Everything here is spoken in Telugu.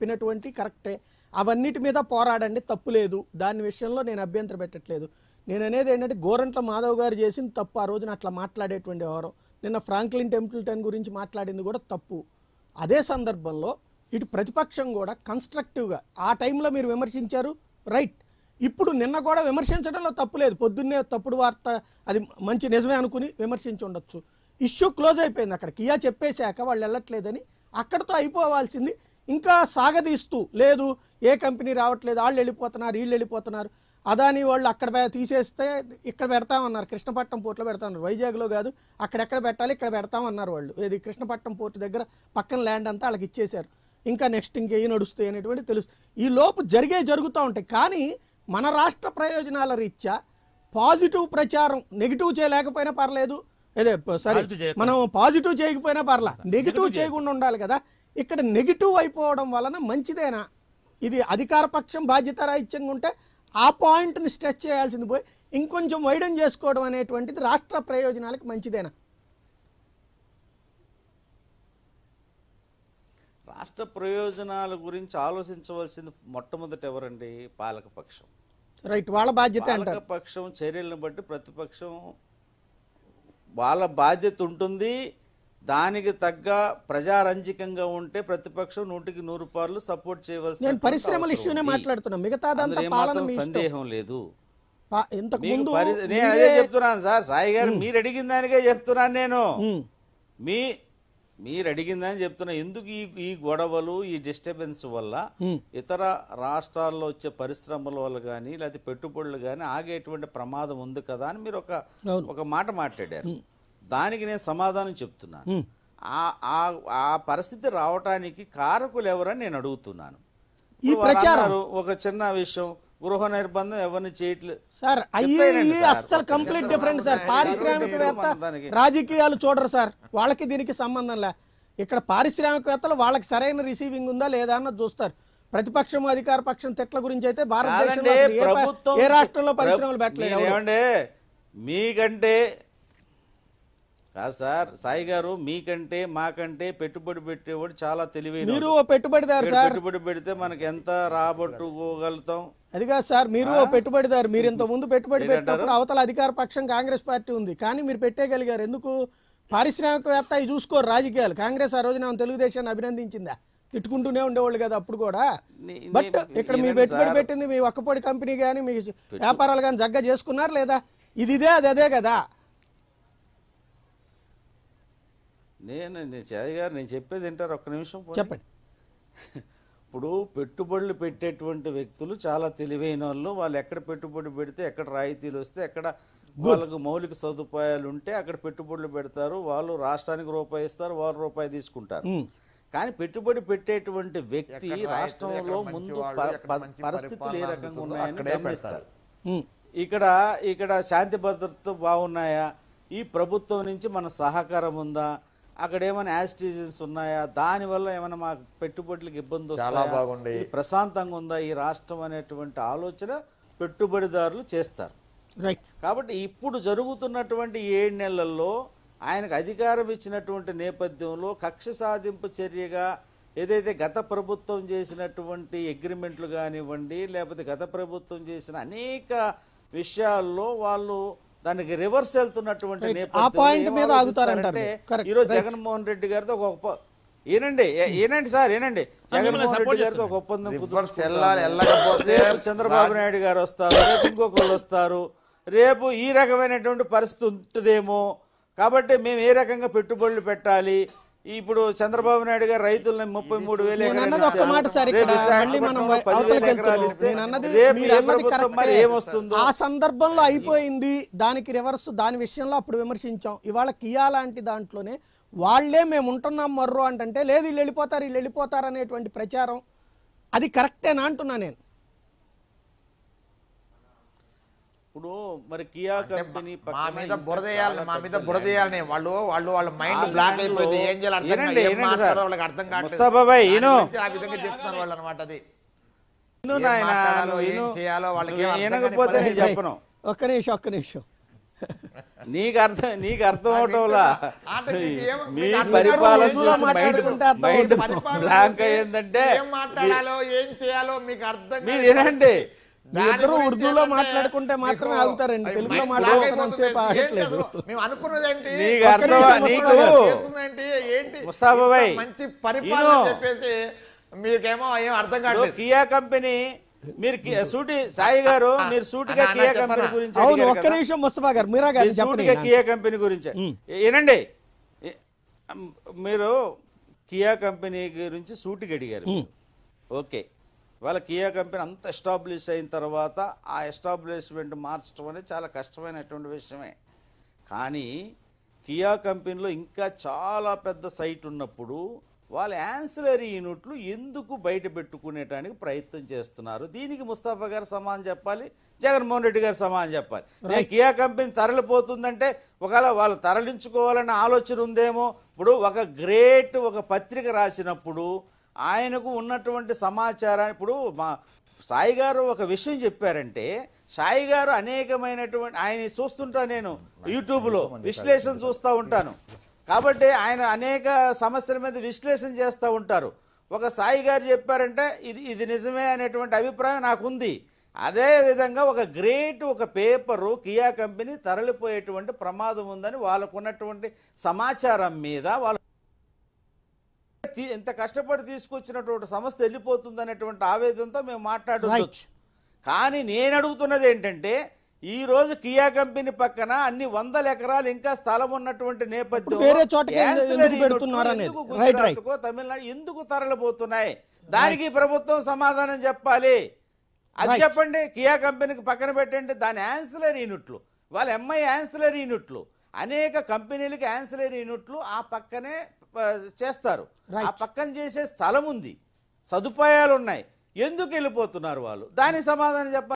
చెప్పినటువంటి కరెక్టే. అవన్నిటి మీద పోరాడండి తప్పు లేదు. దాని విషయంలో నేను అభ్యంతరం పెట్టట్లేదు. నేను అనేది ఏంటంటే గోరంట్ల మాధవ్ గారు చేసింది తప్పు. ఆ రోజున అట్లా మాట్లాడేటువంటి ఎవరో నిన్న ఫ్రాంక్లిన్ టెంపుల్టన్ గురించి మాట్లాడింది కూడా తప్పు. అదే సందర్భంలో ఇటు ప్రతిపక్షం కూడా కన్స్ట్రక్టివ్గా ఆ టైంలో మీరు విమర్శించారు రైట్. ఇప్పుడు నిన్న కూడా విమర్శించడంలో తప్పు లేదు. పొద్దున్నే తప్పుడు వార్త అది మంచి నిజమే అనుకుని విమర్శించి ఉండొచ్చు. ఇష్యూ క్లోజ్ అయిపోయింది అక్కడ. కియా చెప్పేశాక వాళ్ళు వెళ్ళట్లేదని అక్కడతో అయిపోవాల్సింది ఇంకా సాగదీస్తూ లేదు ఏ కంపెనీ రావట్లేదు వాళ్ళు వెళ్ళిపోతున్నారు వీళ్ళు వెళ్ళిపోతున్నారు. అదాని వాళ్ళు అక్కడ తీసేస్తే ఇక్కడ పెడతామన్నారు కృష్ణపట్నం పోర్టులో పెడతామన్నారు. వైజాగ్లో కాదు అక్కడెక్కడ పెట్టాలి ఇక్కడ పెడతామన్నారు వాళ్ళు. ఇది కృష్ణపట్నం పోర్టు దగ్గర పక్కన ల్యాండ్ అంతా వాళ్ళకి ఇచ్చేశారు. ఇంకా నెక్స్ట్ ఇంకేం నడుస్తాయి అనేటువంటి తెలుసు. ఈ లోపు జరిగే జరుగుతూ ఉంటాయి. కానీ మన రాష్ట్ర ప్రయోజనాల రీత్యా పాజిటివ్ ప్రచారం నెగిటివ్ చేయలేకపోయినా పర్లేదు. అదే సరే. మనం పాజిటివ్ చేయకపోయినా పర్లా. నెగిటివ్ చేయకుండా ఉండాలి కదా. ఇక్కడ నెగిటివ్ అయిపోవడం వలన మంచిదేనా? ఇది అధికార పక్షం బాధ్యత రాహిత్యంగా ఉంటే ఆ పాయింట్ని స్ట్రెచ్ చేయాల్సింది పోయి ఇంకొంచెం వైడన్ చేసుకోవడం అనేటువంటిది రాష్ట్ర ప్రయోజనాలకు మంచిదేనా? రాష్ట్ర ప్రయోజనాల గురించి ఆలోచించవలసింది మొట్టమొదటి ఎవరండి? పాలకపక్షం రైట్ వాళ్ళ బాధ్యత పాలకపక్షం చర్యలను బట్టి ప్రతిపక్షం వాళ్ళ బాధ్యత ఉంటుంది దానికి తగ్గ ప్రజారంజకంగా ఉంటే ప్రతిపక్షం నూటికి నూరు పార్లు సపోర్ట్ చేయవలసి నేను పరిశ్రమల ఇష్యూనే మాట్లాడుతున్నా. మిగతాదంతా పాలన ఏమాత్రం మీ ఇష్టం. సందేహం లేదు. నేను అదే చెప్తున్నాను సార్. సాయి గారు మీరు అడిగిన దానికే చెప్తున్నాను నేను. మీ మీరు అడిగిందని చెప్తున్నా. ఎందుకు ఈ ఈ గొడవలు ఈ డిస్టర్బెన్స్ వల్ల ఇతర రాష్ట్రాల్లో వచ్చే పరిశ్రమల వల్ల కానీ లేకపోతే పెట్టుబడులు కానీ ఆగేటువంటి ప్రమాదం ఉంది కదా అని మీరు ఒక. ఒక మాట మాట్లాడారు. దానికి నేను సమాధానం చెప్తున్నాను. ఆ పరిస్థితి రావటానికి కారకులు ఎవరని నేను అడుగుతున్నాను. ఈ ప్రచారం- ఒక చిన్న విషయం గృహ నిర్బంధం ఎవరిని చేయట్లేదు సార్. అస్సలు కంప్లీట్ డిఫరెంట్ సార్ పారిశ్రామికవేత్త రాజకీయాలు చూడరు సార్. వాళ్ళకి దీనికి సంబంధం లే. ఇక్కడ పారిశ్రామికవేత్తలు వాళ్ళకి సరైన రిసీవింగ్ ఉందా లేదా అన్నది చూస్తారు. ప్రతిపక్షం అధికార పక్షం తిట్ల గురించి అయితే భారతదేశంలో అసలు ఏ రాష్ట్రంలో పరిశ్రమలు ప్ర- పెట్టలేదు మీకంటే కాదు సార్ సాయి గారు మీకంటే మాకంటే పెట్టుబడి పెట్టేవాడు చాలా తెలివైన మీరు పెట్టుబడిదారు సార్. పెట్టుబడి పెడితే మనకి ఎంత రాబట్టుకోగలుగుతాం? అది కాదు సార్ మీరు పెట్టుబడిదారు. మీరు ఇంత ముందు పెట్టుబడి పెట్టినప్పుడు అవతల అధికార పక్షం కాంగ్రెస్ పార్టీ ఉంది. కానీ మీరు పెట్టేయగలిగారు. ఎందుకు? పారిశ్రామికవేత్త అవి చూసుకోరు రాజకీయాలు. కాంగ్రెస్ ఆ రోజున తెలుగుదేశాన్ని అభినందించిందా? తిట్టుకుంటూనే ఉండేవాళ్ళు కదా అప్పుడు కూడా. బట్ ఇక్కడ మీ వినండి పెట్టుబడి. పెట్టింది మీ ఒక్కపొడి కంపెనీ కానీ మీ వ్యాపారాలు కానీ జగ్గ చేసుకున్నారు లేదా? ఇది ఇదే అది అదే కదా. నేను నేను గారు నేను చెప్పేది వింటారు? ఒక్క నిమిషం. చెప్పండి. ఇప్పుడు పెట్టుబడులు పెట్టేటువంటి వ్యక్తులు చాలా తెలివైన వాళ్ళు వాళ్ళు ఎక్కడ పెట్టుబడి పెడితే ఎక్కడ రాయితీలు వస్తే ఎక్కడ వాళ్ళకు మౌలిక సదుపాయాలు ఉంటే అక్కడ పెట్టుబడులు పెడతారు. వాళ్ళు రాష్ట్రానికి రూపాయి ఇస్తారు వాళ్ళు రూపాయి తీసుకుంటారు. కానీ పెట్టుబడి పెట్టేటువంటి వ్యక్తి రాష్ట్రంలో ముందు పరిస్థితులు ఏ రకంగా ఉన్నాయని అక్కడే గమనిస్తారు. ఇక్కడ ఇక్కడ శాంతి భద్రత బాగున్నాయా? ఈ ప్రభుత్వం నుంచి మన సహకారం ఉందా? అక్కడ ఏమైనా యాజిటేషన్స్ ఉన్నాయా? దానివల్ల ఏమైనా మా పెట్టుబడులకు ఇబ్బంది చాలా. ఇది ప్రశాంతంగా ఉందా? ఈ రాష్ట్రం అనేటువంటి ఆలోచన పెట్టుబడిదారులు చేస్తారు. రైట్ కాబట్టి ఇప్పుడు జరుగుతున్నటువంటి ఏడు నెలల్లో ఆయనకు అధికారం ఇచ్చినటువంటి నేపథ్యంలో కక్ష సాధింపు చర్యగా ఏదైతే గత ప్రభుత్వం చేసినటువంటి అగ్రిమెంట్లు కానివ్వండి లేకపోతే గత ప్రభుత్వం చేసిన అనేక విషయాల్లో వాళ్ళు దానికి రివర్స్ వెళ్తున్నటువంటి Right. నేపథ్యంలో ఆ point ఏం మీద ఆగుతారంటారు ఆలోచిస్తారంటే, మీరు. Correct. ఈరోజు. జగన్మోహన్ రెడ్డి గారితో ఒక ఏనండి ఏనండి సార్ ఏనండి జగన్మోహన్ రెడ్డి గారితో ఒక ఒప్పందం రేపు చంద్రబాబు నాయుడు గారు వస్తారు రేపు ఇంకొకళ్ళు వస్తారు రేపు ఈ రకమైనటువంటి పరిస్థితి ఉంటుందేమో కాబట్టి మేము ఏ రకంగా పెట్టుబడులు పెట్టాలి ఇప్పుడు చంద్రబాబు నాయుడు గారు రైతులను ముప్పై మూడు వేలు ఆ సందర్భంలో అయిపోయింది. దానికి రివర్స్ దాని విషయంలో అప్పుడు విమర్శించాం. ఇవాళ కియా లాంటి దాంట్లోనే వాళ్ళే మేము ఉంటున్నాం మర్రో అంటే లేదు వీళ్ళు వెళ్ళిపోతారు వీళ్ళు వెళ్ళిపోతారు అనేటువంటి ప్రచారం. అది కరెక్టేనా అంటున్నా నేను. ఇప్పుడు మరి కియా కంపెనీ మా మీద బురదేయాలని మా మీద బురదేయాలని వాళ్ళు వాళ్ళు వాళ్ళ మైండ్ బ్లాక్ అయిపోయింది. ఏం చేయాలి ఏనండి, ఏనండి. వాళ్ళకి అర్థం కావట్లేదు. ఆ విధంగా చెప్తున్నారు వాళ్ళు అనమాట అది ఏం. చేయాలో వాళ్ళకి. చెప్పను. ఒక్క నిమిషం ఒక్క నిమిషం. నీకు అర్థం నీకు అర్థం అవటంలా? మీ పరిపాలన మైండ్ బ్లాంక్ అయ్యిందంటే ఏం మాట్లాడాలో ఏం చేయాలో మీకు అర్థం మీరు కాదు. ఇద్దరు ఉర్దూలో మాట్లాడుకుంటే మాత్రమే మీకు ఆగుతారండి. తెలుగులో మైండ్ మాట్లాడుతున్నంత బ్లాక్ సేపు అయిపోతుంది. ఆగట్లేదు. ఏంటి అసలు? మేము అనుకున్నది ఏంటి నీకు? ఏంటి మంచి పరిపాలన. చెప్పేసి మీకేమో ఏం అర్థం కావట్లేదు కియా కంపెనీ మీరు కి- సూటి సాయి గారు మీరు సూటిగా కియా కంపెనీ? గురించి అవును అడిగారు ఒక్క కదా. నిమిషం ముస్తఫా గారు మీరా గారు మీరు చెప్పండి సూటిగా కియా కంపెనీ గురించి వినండి ఏ- మీరు కియా కంపెనీ గురించి సూటిగా అడిగారు ఓకే వాళ్ళ కియా కంపెనీ అంత ఎస్టాబ్లిష్ అయిన తర్వాత ఆ ఎస్టాబ్లిష్మెంట్ మార్చడం అనేది చాలా కష్టమైనటువంటి విషయమే. కానీ కియా కంపెనీలో ఇంకా చాలా పెద్ద సైట్ ఉన్నప్పుడు వాళ్ళ యాన్సిలరీ యూనిట్లు ఎందుకు బయట పెట్టుకునేటానికి ప్రయత్నం చేస్తున్నారు? దీనికి ముస్తాఫా గారు సమాధానం చెప్పాలి జగన్మోహన్ రెడ్డి గారు సమాధానం చెప్పాలి. నేను కియా కంపెనీ తరలిపోతుందంటే ఒకవేళ వాళ్ళు తరలించుకోవాలన్న ఆలోచన ఉందేమో? ఇప్పుడు ఒక గ్రేట్ ఒక పత్రిక రాసినప్పుడు ఆయనకు ఉన్నటువంటి సమాచారాన్ని ఇప్పుడు మా సాయి గారు ఒక విషయం చెప్పారంటే సాయి గారు అనేకమైనటువంటి ఆయన చూస్తుంటా నేను యూట్యూబ్లో విశ్లేషణ చూస్తూ ఉంటాను. కాబట్టి ఆయన అనేక సమస్యల మీద విశ్లేషణ చేస్తూ ఉంటారు. ఒక సాయి గారు చెప్పారంటే ఇది ఇది నిజమే అనేటువంటి అభిప్రాయం నాకుంది. అదే విధంగా ఒక గ్రేట్ ఒక పేపరు కియా కంపెనీ తరలిపోయేటువంటి ప్రమాదం ఉందని వాళ్ళకున్నటువంటి సమాచారం మీద వాళ్ళ ఎంత కష్టపడి తీసుకొచ్చినటువంటి సంస్థ వెళ్ళిపోతుంది అనేటువంటి ఆవేదనతో మేము మాట్లాడవచ్చు కానీ నేను అడుగుతున్నది ఏంటంటే ఈ రోజు కియా కంపెనీ పక్కన అన్ని వందల ఎకరాలు ఇంకా స్థలం ఉన్నటువంటి నేపథ్యం. తమిళనాడు ఎందుకు తరలిపోతున్నాయి? దానికి ప్రభుత్వం సమాధానం చెప్పాలి. అది. చెప్పండి కియా కంపెనీకి పక్కన పెట్టండి దాని యాన్సిలరీ యూనిట్లు వాళ్ళ ఎంఐ యాన్సిలరీ యూనిట్లు అనేక కంపెనీలకి యాన్సిలరీ యూనిట్లు ఆ పక్కనే చేస్తారు. ఆ పక్కన చేసే స్థలం ఉంది. సదుపాయాలు ఉన్నాయి. ఎందుకు వెళ్ళిపోతున్నారు వాళ్ళు? దానికి సమాధానం చెప్పండి